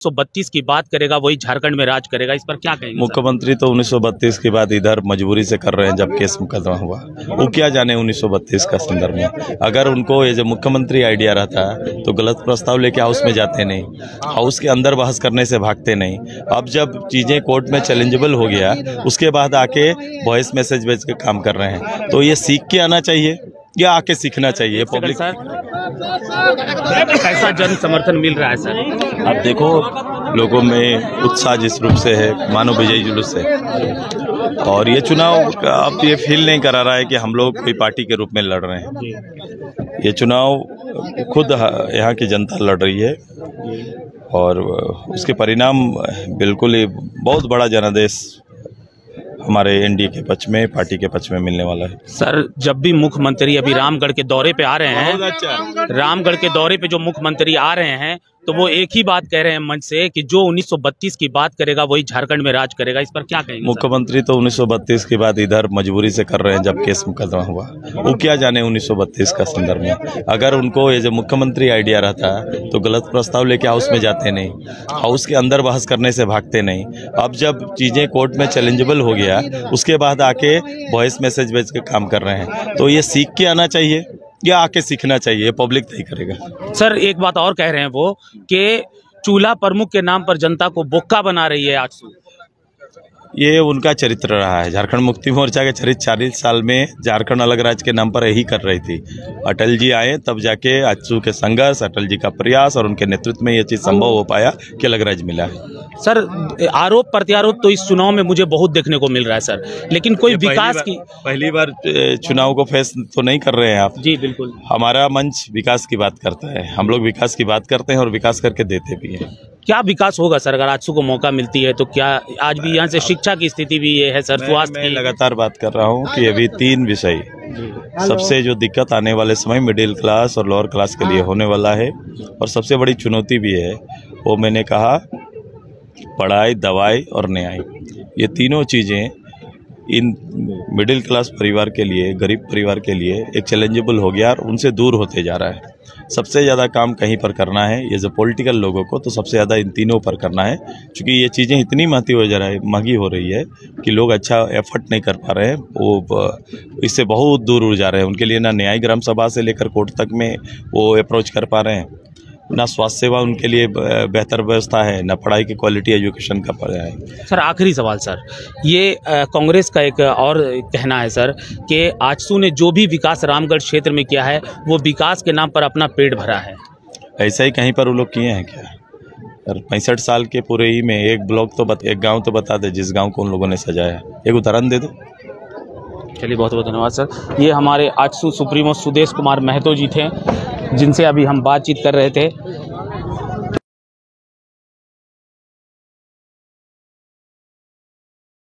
132 की बात करेगा, वही झारखंड में राज करेगा, इस पर क्या कहेंगे मुख्यमंत्री तो 1932 के बाद इधर मजबूरी से कर रहे हैं जब केस मुकदमा हुआ। वो क्या जाने 1932 का संदर्भ में? अगर उनको ये जो मुख्यमंत्री आइडिया रहता तो गलत प्रस्ताव लेके हाउस में जाते नहीं। हाउस के अंदर बहस करने से भागते नहीं। अब जब चीज़ें कोर्ट में चैलेंजेबल हो गया, उसके बाद आके वॉइस मैसेज भेज के काम कर रहे हैं। तो ये सीख के आना चाहिए। या आके सीखना चाहिए पब्लिक सर कैसा जन समर्थन मिल रहा है सर? अब देखो लोगों में उत्साह जिस रूप से है मानो विजयी जुलूस से और ये चुनाव अब ये फील नहीं करा रहा है कि हम लोग कोई पार्टी के रूप में लड़ रहे हैं। ये चुनाव खुद यहाँ की जनता लड़ रही है। और उसके परिणाम बिल्कुल ही बहुत बड़ा जनादेश हमारे एनडीए के पक्ष में पार्टी के पक्ष में मिलने वाला है। सर जब भी मुख्यमंत्री अभी रामगढ़ के दौरे पे आ रहे हैं अच्छा। रामगढ़ के दौरे पे जो मुख्यमंत्री आ रहे हैं तो वो एक ही बात कह रहे हैं मंच से कि जो 1932 की बात करेगा, वही झारखंड में राज करेगा। इस पर क्या कहेंगे मुख्यमंत्री तो 1932 की बात इधर मजबूरी से कर रहे हैं, जब केस मुकदमा हुआ। वो क्या जाने 1932 का संदर्भ में? अगर उनको ये जो मुख्यमंत्री आइडिया रहता तो गलत प्रस्ताव लेके हाउस में जाते नहीं। हाउस के अंदर बहस करने से भागते नहीं। अब जब चीज़ें कोर्ट में चैलेंजेबल हो गया, उसके बाद आके वॉइस मैसेज भेज के काम कर रहे हैं। तो ये सीख के आना चाहिए। या आके सीखना चाहिए पब्लिक तय करेगा। सर, एक बात और कह रहे हैं वो कि चूल्हा प्रमुख के नाम पर जनता को बोक्का बना रही है आजसू ये उनका चरित्र रहा है। झारखंड मुक्ति मोर्चा के चरित्र चालीस साल में झारखंड अलग राज्य के नाम पर यही कर रही थी। अटल जी आए तब जाके आजसू के संघर्ष अटल जी का प्रयास और उनके नेतृत्व में ये चीज़ संभव हो पाया कि अलग राज्य मिला है। सर आरोप प्रत्यारोप तो इस चुनाव में मुझे बहुत देखने को मिल रहा है सर। लेकिन कोई विकास की पहली बार चुनाव को फेस तो नहीं कर रहे हैं आप। जी बिल्कुल। हमारा मंच विकास की बात करता है। हम लोग विकास की बात करते हैं और विकास करके देते भी हैं। क्या विकास होगा सर? अगर आजसू को मौका मिलती है तो क्या आज भी यहाँ से शिक्षा की स्थिति भी ये है सर? स्वास्थ्य मैं की लगातार बात कर रहा हूँ कि अभी तीन विषय। सबसे जो दिक्कत आने वाले समय मिडिल क्लास और लोअर क्लास के लिए होने वाला है और सबसे बड़ी चुनौती भी है वो मैंने कहा पढ़ाई दवाई और न्याय। ये तीनों चीज़ें इन मिडिल क्लास परिवार के लिए गरीब परिवार के लिए एक चैलेंजेबल हो गया और उनसे दूर होते जा रहा है। सबसे ज़्यादा काम कहीं पर करना है, ये जो पॉलिटिकल लोगों को तो सबसे ज़्यादा इन तीनों पर करना है। क्योंकि ये चीज़ें इतनी महती हो जा रहा है, महँगी हो रही है, कि लोग अच्छा एफर्ट नहीं कर पा रहे हैं। वो इससे बहुत दूर उड़ जा रहे हैं। उनके लिए ना न्यायिक ग्राम सभा से लेकर कोर्ट तक में वो अप्रोच कर पा रहे हैं। ना स्वास्थ्य सेवा उनके लिए बेहतर व्यवस्था है ना पढ़ाई की क्वालिटी एजुकेशन का पढ़ाई है। सर आखिरी सवाल सर। ये कांग्रेस का एक और कहना है सर कि आजसू ने जो भी विकास रामगढ़ क्षेत्र में किया है वो विकास के नाम पर अपना पेट भरा है। ऐसा ही कहीं पर वो लोग किए हैं क्या? पैंसठ साल के पूरे ही में एक ब्लॉक तो बत, एक गाँव तो बता दे जिस गाँव को उन लोगों ने सजाया है। एक उदाहरण दे दो। चलिए बहुत बहुत धन्यवाद सर। ये हमारे आजसू सुप्रीमो सुदेश कुमार महतो जी थे। जिनसे अभी हम बातचीत कर रहे थे।